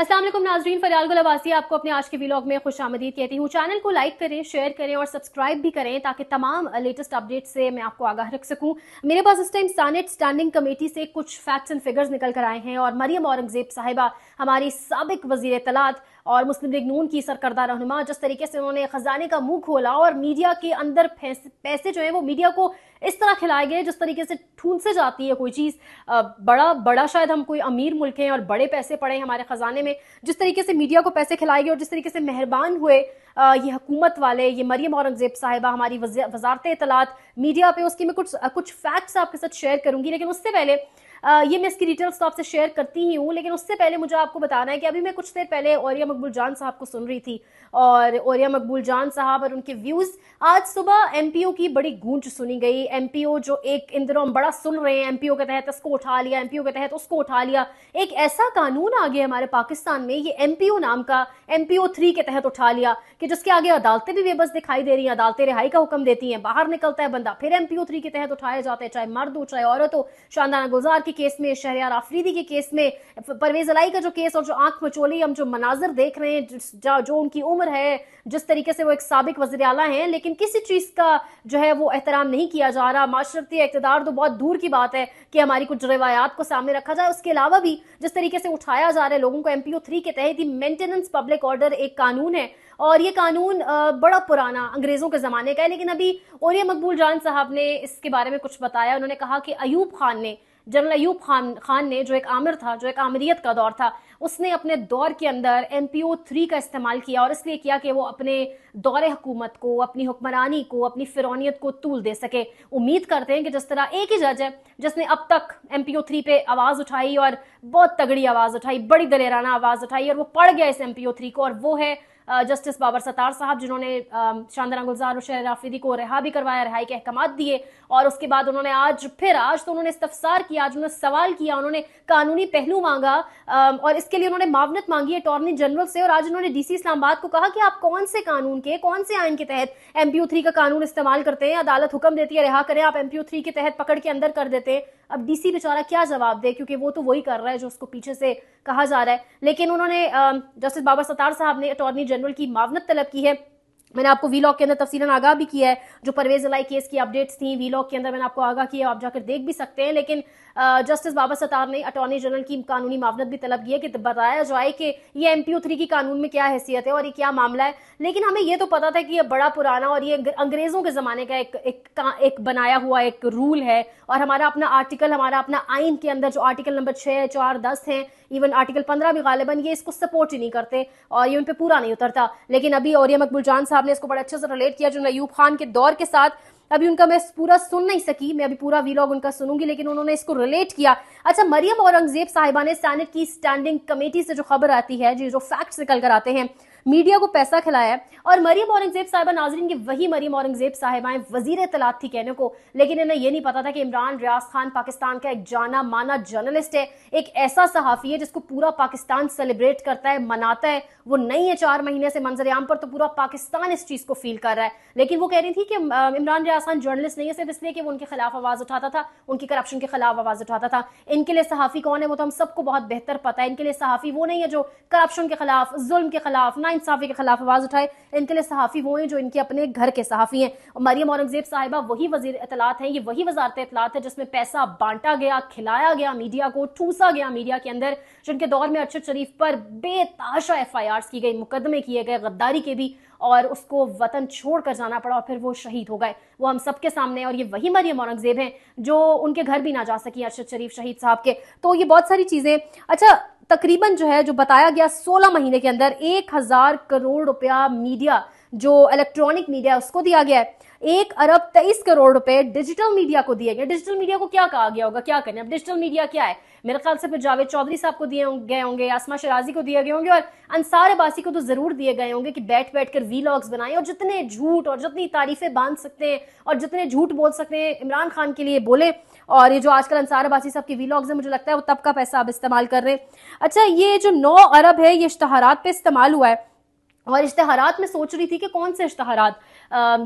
वालेकुम नाजरीन, फरियाल गुलवासी, आपको अपने आज के व्लॉग में खुश आमदीद कहती हूँ। चैनल को लाइक करें शेयर करें और सब्सक्राइब भी करें ताकि तमाम लेटेस्ट अपडेट से मैं आपको आगाह रख सकूँ। मेरे पास इस टाइम सानेट स्टैंडिंग कमेटी से कुछ फैक्ट्स एंड फिगर्स निकल कर आए हैं और मरियम औरंगज़ेब साहिबा, हमारी सबक वज़ीर तलात और मुस्लिम लीग नून की सरकर्दा रहनुमा। जिस तरीके से उन्होंने खजाने का मुँह खोला और मीडिया के अंदर पैसे जो है वो मीडिया को इस तरह खिलाए गए, जिस तरीके से ठूंद से जाती है कोई चीज़। बड़ा बड़ा शायद हम कोई अमीर मुल्क हैं और बड़े पैसे पड़े हैं हमारे खजाने में। जिस तरीके से मीडिया को पैसे खिलाए गए और जिस तरीके से मेहरबान हुए ये हुकूमत वाले, ये मरियम औरंगज़ेब साहिबा, हमारी वजारत इतलात मीडिया पे उसकी मैं कुछ कुछ फैक्ट्स आपके साथ शेयर करूँगी, लेकिन उससे पहले ये मैं इसकी डिटेल्स तो आपसे शेयर करती ही हूँ, लेकिन उससे पहले मुझे आपको बताना है कि अभी मैं कुछ देर पहले औरिया मकबूल जान साहब को सुन रही थी और औरिया मकबूल जान साहब और उनके व्यूज़ आज सुबह एमपीओ की बड़ी गूंज सुनी गई। एमपीओ जो एक इन दिनों हम बड़ा सुन रहे हैं एमपीओ के तहत इसको उठा लिया एमपीओ के तहत उसको उठा लिया। एक ऐसा कानून आ गया हमारे पाकिस्तान में, ये एमपीओ नाम का एमपीओ थ्री के तहत उठा लिया कि जिसके आगे अदालतें भी बेबस दिखाई दे रही हैं, अदालतें रिहाई का हुक्म देती हैं, बाहर निकलता है बंदा, फिर एमपीओ थ्री के तहत उठाया जाता है, चाहे मर्द हो, चाहे औरत हो, शानदाना गुजार के केस में शहरियार आफरीदी के केस में, परवेज अलाई का जो केस और जो आँख मचोली, हम जो मनाजर देख रहे हैं जो उनकी उम्र है, जिस तरीके से वो एक सबक वजर अला हैं, लेकिन किसी चीज़ का जो है वो एहतराम नहीं किया जा रहा। माशरती इकतदार तो बहुत दूर की बात है कि हमारी कुछ रवायात को सामने रखा जाए। उसके अलावा भी जिस तरीके से उठाया जा रहा है, लोगों को एमपीओ थ्री के तहत ही मेंटेनेंस पब्लिक ऑर्डर एक कानून है, और ये कानून बड़ा पुराना अंग्रेज़ों के जमाने का है। लेकिन अभी ओरिया मकबूल जान साहब ने इसके बारे में कुछ बताया। उन्होंने कहा कि अयूब खान ने जनरल अयूब खान खान ने, जो एक आमिर था, जो एक आमरीत का दौर था, उसने अपने दौर के अंदर एम पी ओ थ्री का इस्तेमाल किया और इसलिए किया कि वो अपने दौरे हुकूमत को, अपनी हुक्मरानी को, अपनी फिरौनीत को तूल दे सके। उम्मीद करते हैं कि जिस तरह एक ही जज है, जिसने अब तक एम पी ओ थ्री पे आवाज़ उठाई और बहुत तगड़ी आवाज़ उठाई, बड़ी दलेराना आवाज़ उठाई और वो पड़ गया इस एम पी ओ थ्री को और वो है जस्टिस बाबर सतार साहब, जिन्होंने शानदारा गुलजार और शहर आफरीदी को रिहा भी करवाया, रिहाई के अहकाम दिए, और उसके बाद उन्होंने आज, फिर आज तो उन्होंने इस्तफसार किया, आज उन्होंने सवाल किया, उन्होंने कानूनी पहलू मांगा और इसके लिए उन्होंने मावनत मांगी अटॉर्नी जनरल से, और आज उन्होंने डीसी इस्लामाबाद को कहा कि आप कौन से कानून के, कौन से आइन के तहत एमपीयू थ्री का कानून इस्तेमाल करते हैं, अदालत हुक्म देती है, रिहा करें, आप एमपीयू थ्री के तहत पकड़ के अंदर कर देते हैं। अब डीसी बेचारा क्या जवाब दे, क्योंकि वो तो वही कर रहा है, जो उसको पीछे से कहा जा रहा है। लेकिन उन्होंने जस्टिस बाबा सतार साहब ने अटॉर्नी जनरल की मावनत तलब की है। मैंने आपको वीलॉग के अंदर तफसीला आगाह भी किया है जो परवेज अलाई केस की अपडेट्स थी वीलॉग के अंदर मैंने आपको आगाह किया आप जाकर देख भी सकते हैं। लेकिन जस्टिस बाबा सतार ने अटॉर्नी जनरल की कानूनी मावनत भी तलब की है कि बताया जाए कि ये एम पी थ्री की कानून में क्या हैसियत है और ये क्या मामला है। लेकिन हमें ये तो पता था कि ये बड़ा पुराना और ये अंग्रेज़ों के ज़माने का एक, एक एक बनाया हुआ एक रूल है। और हमारा अपना आर्टिकल हमारा अपना आइन के अंदर जो आर्टिकल नंबर छः चार दस हैं इवन आर्टिकल पंद्रह भी गालिबन ये इसको सपोर्ट ही नहीं करते और ये उन पर पूरा नहीं उतरता। लेकिन अभी और मकबुल जान साहब ने इसको बड़े अच्छे से रिलेट किया, जो नयूब खान के दौर के साथ, अभी उनका मैं पूरा सुन नहीं सकी, मैं अभी पूरा वीलॉग उनका सुनूँगी, लेकिन उन्होंने इसको रिलेट किया। अच्छा मरियम औरंगज़ेब साहिबा ने सैनेट की स्टैंडिंग कमेटी से जो खबर आती है, जो फैक्ट्स निकल कर आते हैं मीडिया को पैसा खिलाया और मरीम औरंगज़ेब साहिबा नाजरीन की वही मरीम औरंगज़ेब साहिबाएँ वज़ीर तलात थी कहने को। लेकिन इन्हें यह नहीं पता था कि इमरान रियाज खान पाकिस्तान का एक जाना माना जर्नलिस्ट है, एक ऐसा सहाफी है जिसको पूरा पाकिस्तान सेलिब्रेट करता है, मनाता है। वो नहीं है चार महीने से मंजर आम पर तो पूरा पाकिस्तान इस चीज़ को फील कर रहा है। लेकिन वो कह रही थी कि इमरान रियाज खान जर्नलिस्ट नहीं है, सिर्फ़ इसलिए कि वो उनके खिलाफ आवाज़ उठाता था, उनकी करप्शन के खिलाफ आवाज़ उठाता था। इनके लिए सहाफी कौन है वो तो हम सबको बहुत बेहतर पता है। इनके लिए सहाफी वो नहीं है जो करप्शन के खिलाफ, जुल्म के खिलाफ इंसाफी के खिलाफ आवाज़ उठाए। इनके लिए सहाफ़ी वो हैं जो इनके अपने घर के सहाफ़ी हैं। और मरियम औरंगज़ेब साहिबा वही वज़ीर इतलात हैं। ये वही वजारत इतलात है जिसमें पैसा बांटा गया, खिलाया गया मीडिया को, ठूसा गया मीडिया के अंदर, जिनके दौर में अरशद शरीफ पर बेताशा एफ़ आई आर की गई, मुकदमे किए गए, गद्दारी के भी, और उसको वतन छोड़ कर जाना पड़ा और फिर वो शहीद हो गए। वो हम सबके सामने और ये वही मरियम औरंगज़ेब हैं जो उनके घर भी ना जा सकी अरशद शरीफ शहीद साहब के। तो ये बहुत सारी चीज़ें। अच्छा तकरीबन जो है, जो बताया गया 16 महीने के अंदर एक हज़ार करोड़ रुपया मीडिया, जो इलेक्ट्रॉनिक मीडिया उसको दिया गया है। एक अरब तेईस करोड़ रुपए डिजिटल मीडिया को दिए गए। डिजिटल मीडिया को क्या कहा गया होगा? क्या करें अब डिजिटल मीडिया क्या है? मेरे ख्याल से फिर जावेद चौधरी साहब को दिए गए होंगे, आसमा शराजी को दिए गए होंगे और अंसार अबासी को तो ज़रूर दिए गए होंगे कि बैठ बैठ कर वी बनाए और जितने झूठ और जितनी तारीफें बाँध सकते हैं और जितने झूठ बोल सकते हैं, इमरान खान के लिए बोले और ये जो आजकल अंसार अबासी साहब के वी है, मुझे लगता है वो तब का पैसा अब इस्तेमाल कर रहे हैं। अच्छा ये जो नौ अरब है, ये इश्तहारात पे इस्तेमाल हुआ है। और इश्तहारात में सोच रही थी कि कौन से इश्तहारात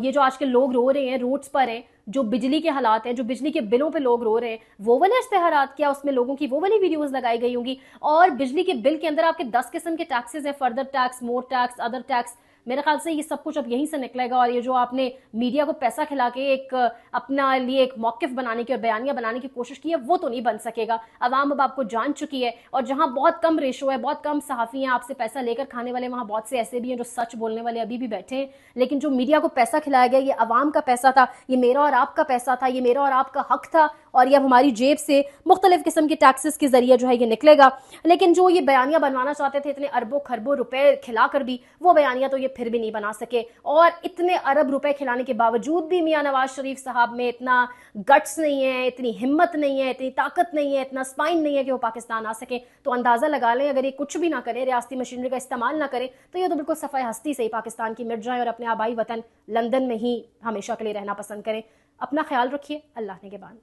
ये जो आजकल लोग रो रहे हैं, रोड्स पर हैं, जो बिजली के हालात हैं, जो बिजली के बिलों पे लोग रो रहे हैं, वो वाले इश्तहारात क्या उसमें लोगों की वो वाली वीडियोस लगाई गई होंगी? और बिजली के बिल के अंदर आपके दस किस्म के टैक्सेस हैं further tax more tax other tax मेरे ख्याल से ये सब कुछ अब यहीं से निकलेगा और ये जो आपने मीडिया को पैसा खिला के एक, अपना लिए एक मौकफ बनाने की और बयानियाँ बनाने की कोशिश की है, वो तो नहीं बन सकेगा। अवाम अब आपको जान चुकी है और जहाँ बहुत कम रेशो है, बहुत कम सहाफ़ी हैं आपसे पैसा लेकर खाने वाले, वहाँ बहुत से ऐसे भी हैं जो सच बोलने वाले अभी भी बैठे हैं। लेकिन जो मीडिया को पैसा खिलाया गया, ये अवाम का पैसा था, ये मेरा और आपका पैसा था, ये मेरा और आपका हक था और ये अब हमारी जेब से मुख्तलिफ़ किस्म के टैक्सेस के ज़रिए जो है ये निकलेगा। लेकिन जो ये बयानियाँ बनवाना चाहते थे, इतने अरबों, खरबों रुपए खिलाकर भी, वो बयानियाँ तो ये फिर भी नहीं बना सके। और इतने अरब रुपए खिलाने के बावजूद भी मियाँ नवाज़ शरीफ साहब में इतना गट्स नहीं है, इतनी हिम्मत नहीं है, इतनी ताकत नहीं है, इतना स्पाइन नहीं है कि वो पाकिस्तान आ सके। तो अंदाज़ा लगा लें, अगर ये कुछ भी ना करें रियाती मशीनरी का इस्तेमाल ना करें तो ये तो बिल्कुल सफ़ाई हस्ती से ही पाकिस्तान की मिट जाए और अपने आबाई वतन लंदन में ही हमेशा के लिए रहना पसंद करें। अपना ख्याल रखिए, अल्लाह ने के बाद।